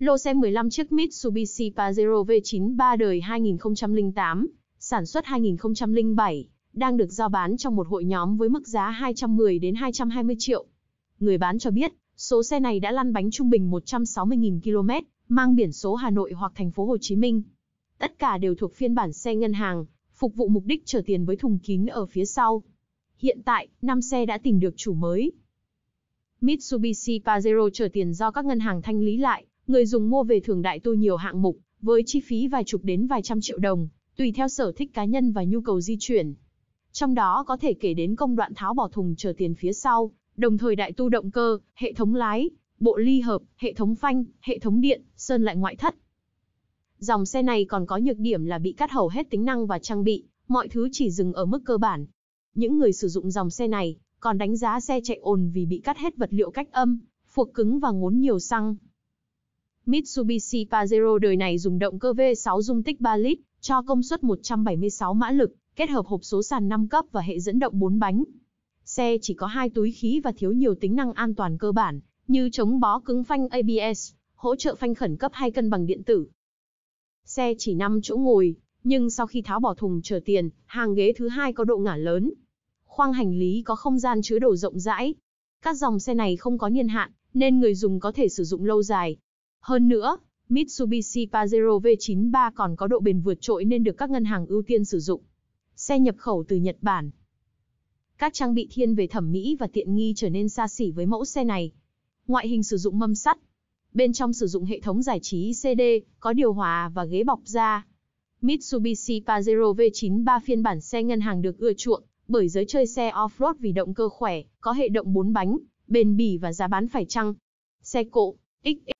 Lô xe 15 chiếc Mitsubishi Pajero V93 đời 2008, sản xuất 2007, đang được giao bán trong một hội nhóm với mức giá 210 đến 220 triệu. Người bán cho biết, số xe này đã lăn bánh trung bình 160.000 km, mang biển số Hà Nội hoặc thành phố Hồ Chí Minh. Tất cả đều thuộc phiên bản xe ngân hàng, phục vụ mục đích chở tiền với thùng kín ở phía sau. Hiện tại, 5 xe đã tìm được chủ mới. Mitsubishi Pajero chở tiền do các ngân hàng thanh lý lại, người dùng mua về thường đại tu nhiều hạng mục, với chi phí vài chục đến vài trăm triệu đồng, tùy theo sở thích cá nhân và nhu cầu di chuyển. Trong đó có thể kể đến công đoạn tháo bỏ thùng chờ tiền phía sau, đồng thời đại tu động cơ, hệ thống lái, bộ ly hợp, hệ thống phanh, hệ thống điện, sơn lại ngoại thất. Dòng xe này còn có nhược điểm là bị cắt hầu hết tính năng và trang bị, mọi thứ chỉ dừng ở mức cơ bản. Những người sử dụng dòng xe này còn đánh giá xe chạy ồn vì bị cắt hết vật liệu cách âm, phuộc cứng và ngốn nhiều xăng. Mitsubishi Pajero đời này dùng động cơ V6 dung tích 3 lít, cho công suất 176 mã lực, kết hợp hộp số sàn 5 cấp và hệ dẫn động 4 bánh. Xe chỉ có hai túi khí và thiếu nhiều tính năng an toàn cơ bản, như chống bó cứng phanh ABS, hỗ trợ phanh khẩn cấp hay cân bằng điện tử. Xe chỉ 5 chỗ ngồi, nhưng sau khi tháo bỏ thùng chở tiền, hàng ghế thứ hai có độ ngả lớn. Khoang hành lý có không gian chứa đồ rộng rãi. Các dòng xe này không có niên hạn, nên người dùng có thể sử dụng lâu dài. Hơn nữa, Mitsubishi Pajero V93 còn có độ bền vượt trội nên được các ngân hàng ưu tiên sử dụng. Xe nhập khẩu từ Nhật Bản. Các trang bị thiên về thẩm mỹ và tiện nghi trở nên xa xỉ với mẫu xe này. Ngoại hình sử dụng mâm sắt. Bên trong sử dụng hệ thống giải trí CD, có điều hòa và ghế bọc da. Mitsubishi Pajero V93 phiên bản xe ngân hàng được ưa chuộng bởi giới chơi xe off-road vì động cơ khỏe, có hệ động 4 bánh, bền bỉ và giá bán phải chăng. Xe cộ, XX